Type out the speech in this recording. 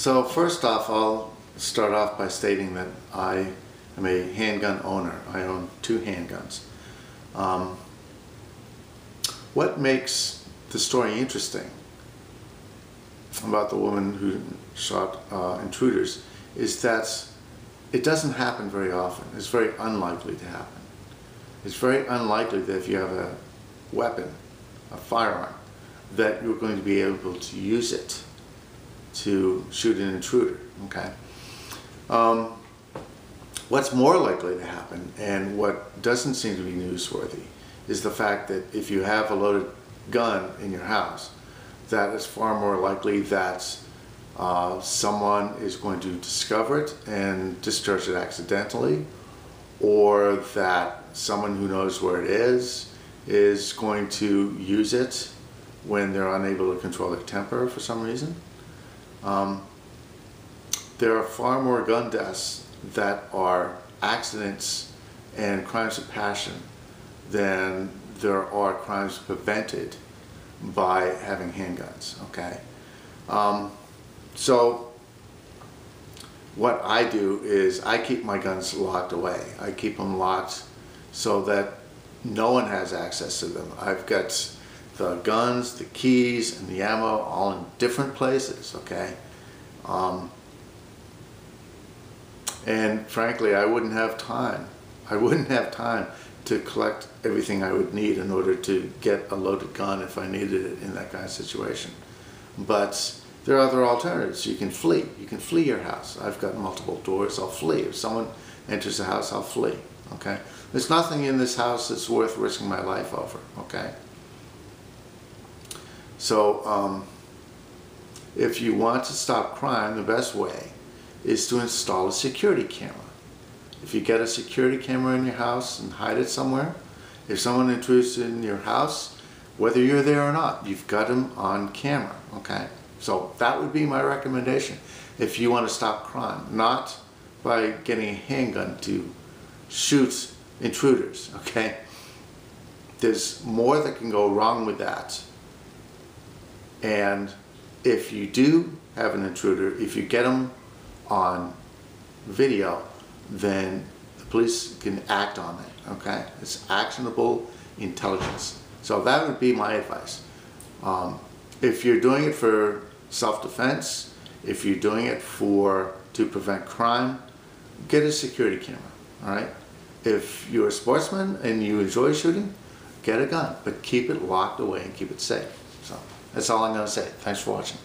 So first off, I'll start off by stating that I am a handgun owner. I own two handguns. Um, what makes the story interesting about the woman who shot uh, intruders is that it doesn't happen very often. It's very unlikely to happen. It's very unlikely that if you have a weapon, a firearm, that you're going to be able to use it to shoot an intruder, okay? Um, what's more likely to happen, and what doesn't seem to be newsworthy, is the fact that if you have a loaded gun in your house, that it's far more likely that uh, someone is going to discover it and discharge it accidentally, or that someone who knows where it is is going to use it when they're unable to control their temper for some reason. Um, there are far more gun deaths that are accidents and crimes of passion than there are crimes prevented by having handguns, okay? Um, so what I do is I keep my guns locked away. I keep them locked so that no one has access to them. I've got the guns, the keys, and the ammo all in different places, okay? Um, and frankly, I wouldn't have time. I wouldn't have time to collect everything I would need in order to get a loaded gun if I needed it in that kind of situation. But there are other alternatives. You can flee. You can flee your house. I've got multiple doors. I'll flee. If someone enters the house, I'll flee. Okay? There's nothing in this house that's worth risking my life over. Okay? So, um, if you want to stop crime, the best way is to install a security camera. If you get a security camera in your house and hide it somewhere, if someone intrudes in your house, whether you're there or not, you've got them on camera, okay? So that would be my recommendation if you want to stop crime, not by getting a handgun to shoot intruders, okay? There's more that can go wrong with that and if you do have an intruder, if you get them on video, then the police can act on it, okay? It's actionable intelligence. So that would be my advice. Um, if you're doing it for self-defense, if you're doing it for to prevent crime, get a security camera, all right? If you're a sportsman and you enjoy shooting, get a gun, but keep it locked away and keep it safe. So. That's all I'm going to say. Thanks for watching.